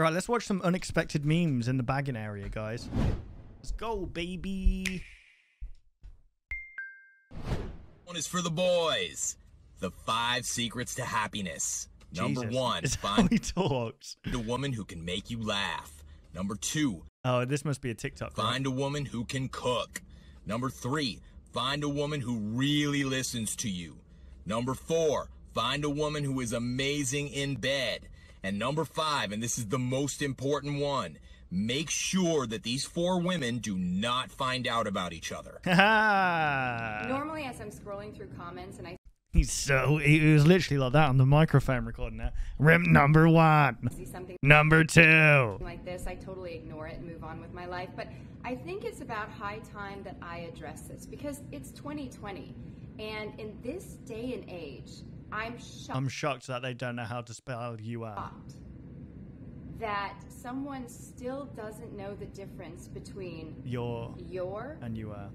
Right, let's watch some unexpected memes in the bagging area, guys. Let's go, baby. One is for the boys. The five secrets to happiness. Number one, Is that how find he talks. a woman who can make you laugh. Number two, Oh, this must be a TikTok. right? find a woman who can cook. Number three, find a woman who really listens to you. Number four, find a woman who is amazing in bed. And number five, and this is the most important one, make sure that these four women do not find out about each other. Haha. Normally, as I'm scrolling through comments and I He's so he was literally like that on the microphone recording that. Rim number one, number two. like this, I totally ignore it and move on with my life. But I think it's about high time that I address this because it's 2020. And in this day and age, I'm shocked I'm shocked that they don't know how to spell you out. that someone still doesn't know the difference between Your your and you are.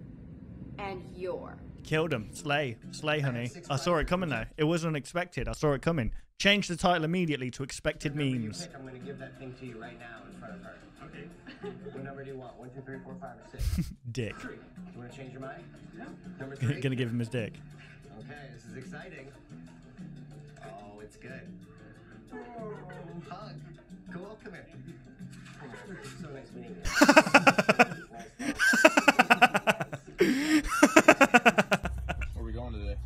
and your. Killed him. Slay. Slay, honey. I saw it coming though. It was unexpected. I saw it coming. Change the title immediately to expected memes. I'm going to give that thing to you right now in front of her. Okay. what number do you want? One, two, three, four, five, or six? Dick. Three. You want to change your mind? No. Number three. Gonna give him his dick. Okay, this is exciting. Oh, it's good. Oh, hug. Cool. Come here. So nice meeting you. Where are we going today?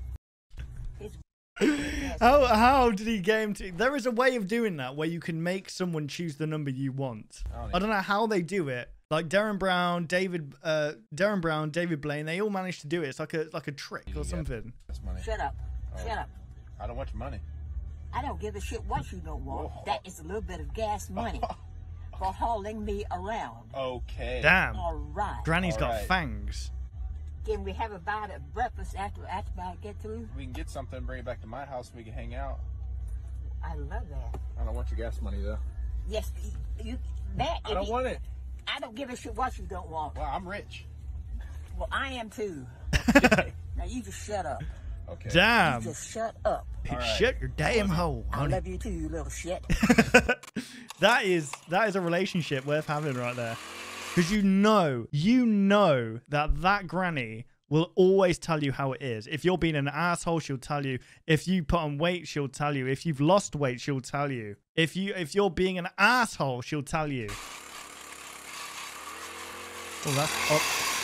How how did he game him to? There is a way of doing that where you can make someone choose the number you want. don't I don't know how they do it. Like Derren Brown, David, uh, Derren Brown, David Blaine, they all managed to do it. It's like a like a trick or something. That's money. Shut up. Shut up. I don't want your money. I don't give a shit what you don't want. That is a little bit of gas money for hauling me around. Okay. Damn, All right. Granny's got Alright. fangs. Can we have a bite of breakfast after after I get through? We can get something, bring it back to my house, and we can hang out. I love that. I don't want your gas money though. Yes, you, you Matt. I don't you- want it. I don't give a shit what you don't want. Well, I'm rich. Well, I am too. now you just shut up. Okay. Damn, You just shut up. Alright. shut your damn hole. I honey. love you too, you little shit. that is that is a relationship worth having right there because you know you know that that granny will always tell you how it is if you're being an asshole she'll tell you if you put on weight she'll tell you if you've lost weight she'll tell you if you if you're being an asshole she'll tell you oh that's oh,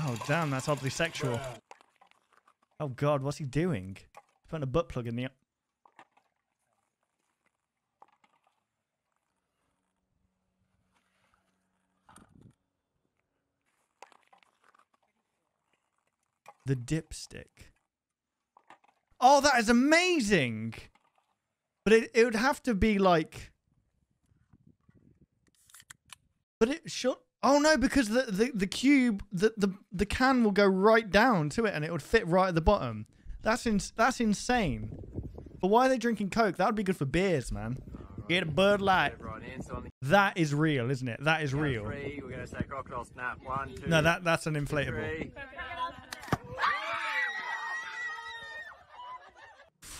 oh damn that's oddly sexual oh god what's he doing putting a butt plug in the the dipstick. Oh, that is amazing. But it, it would have to be like. But it should. Oh no, because the, the, the cube, the, the the can will go right down to it, and it would fit right at the bottom. That's ins- that's insane. But why are they drinking Coke? That would be good for beers, man. Get a Bud Light. Everyone in, so on the That is real, isn't it? That is real. three, we're going to say crocodile snap. One, two, No, that that's an inflatable.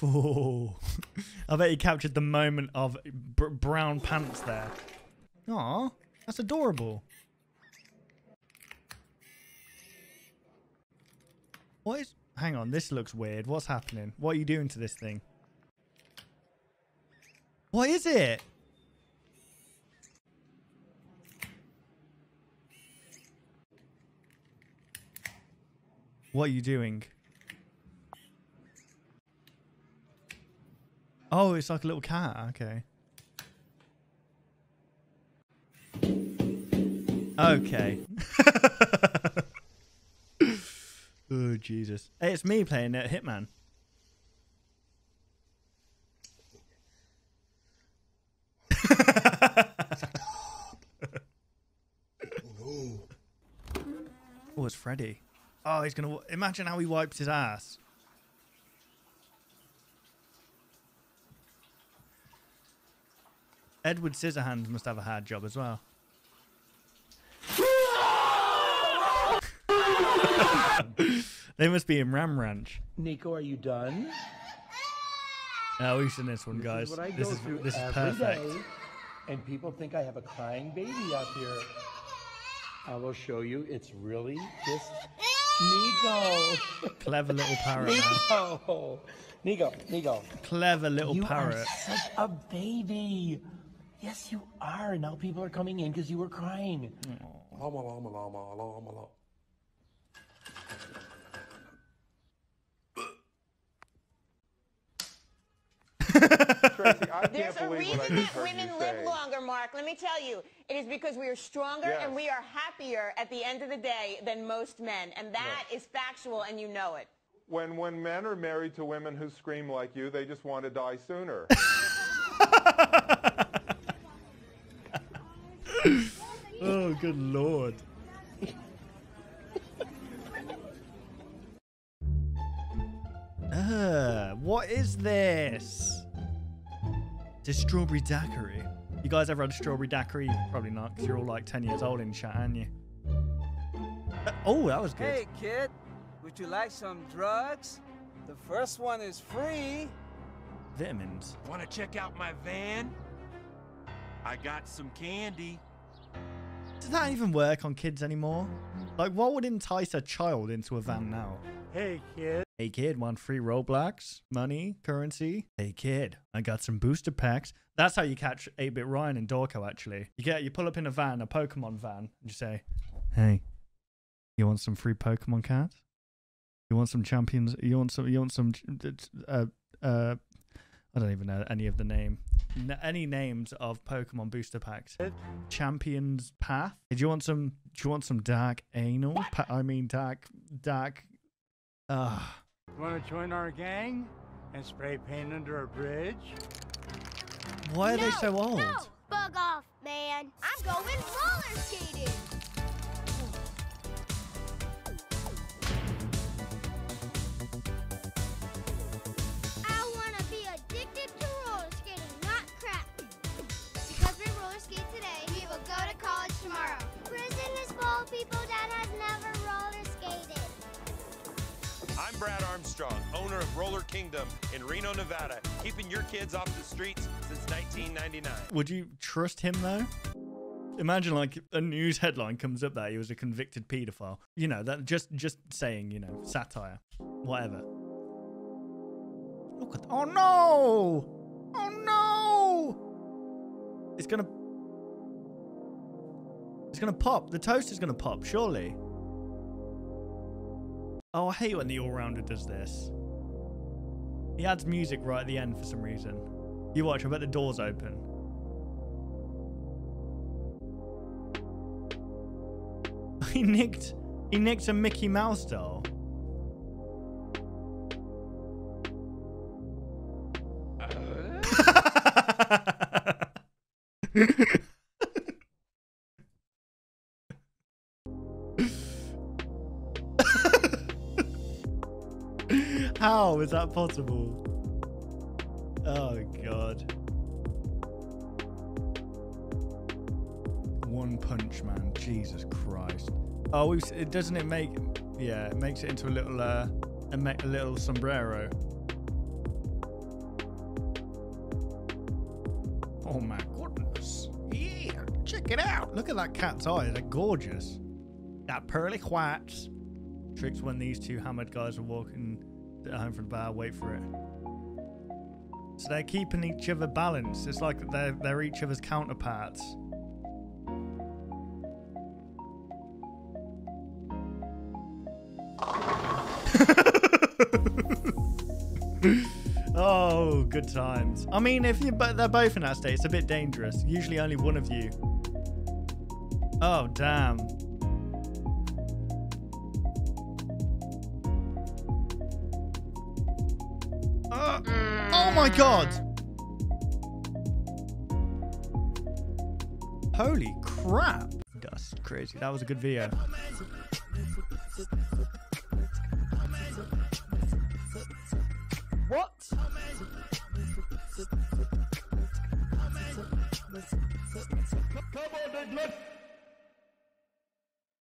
Oh, I bet he captured the moment of br- brown pants there. Aw, that's adorable. What is? Hang on, this looks weird. What's happening? What are you doing to this thing? What is it? What are you doing? Oh, it's like a little cat. Okay. Okay. oh Jesus! Hey, it's me playing uh, Hitman. oh, it's Freddy. Oh, he's gonna. Imagine how he wipes his ass. Edward Scissorhands must have a hard job as well. They must be in Ram Ranch. Nico, are you done? Oh, we've seen this one, This guys. is This is this is perfect. day, and people think I have a crying baby up here. I will show you. It's really just Nico. Clever little parrot. Nico. Nico. Nico. Clever little you parrot. are such a baby. Yes, you are. Now people are coming in because you were crying. Llama, Tracy, I There's can't a believe reason that women live longer, Mark. Let me tell you. It is because we are stronger Yes. and we are happier at the end of the day than most men. And that is factual, and you know it. When when men are married to women who scream like you, they just want to die sooner. Oh, good lord. Uh, what is this? It's strawberry daiquiri. You guys ever had a strawberry daiquiri? Probably not, because you're all like 10 years old in chat, aren't you? Uh, oh, that was good. Hey, kid, would you like some drugs? The first one is free. Vitamins. Want to check out my van? I got some candy. Does that even work on kids anymore? Like, what would entice a child into a van now? Hey, kid. Hey kid, want free Roblox, money, currency? Hey kid, I got some booster packs. That's how you catch 8-bit Ryan and Dorko actually. You get you pull up in a van, a Pokemon van, and you say, Hey, you want some free Pokemon cards? You want some champions you want some you want some uh uh I don't even know any of the name. N- any names of Pokemon booster packs? Champions Path. Do you want some? Do you want some dark anal? Pa- I mean dark, dark. Ah, Want to join our gang and spray paint under a bridge? why are they so old? No, bug off, man. I'm going roller skating. Brad Armstrong, owner of Roller Kingdom in Reno, Nevada, keeping your kids off the streets since 1999. Would you trust him though? Imagine like a news headline comes up that he was a convicted paedophile. You know that just just saying you know satire, whatever. Look at oh no, oh no! It's gonna it's gonna pop. The toast is gonna pop surely. Oh, I hate when the all-rounder does this. He adds music right at the end for some reason. You watch, I bet the doors open. He nicked he nicked a Mickey Mouse doll. How is that possible? Oh god. One Punch Man, Jesus Christ. Oh, it doesn't it make? Yeah, it makes it into a little uh, a, a little sombrero. Oh my goodness! Yeah, check it out. Look at that cat's eyes. They're gorgeous. That pearly whites. Tricks when these two hammered guys were walking home from the bar. Wait for it. So they're keeping each other balanced. It's like they're they're each other's counterparts. oh, good times. I mean, if you but they're both in that state, it's a bit dangerous. Usually, only one of you. Oh, damn. my god! Holy crap! That's crazy. That was a good video. What? Come on,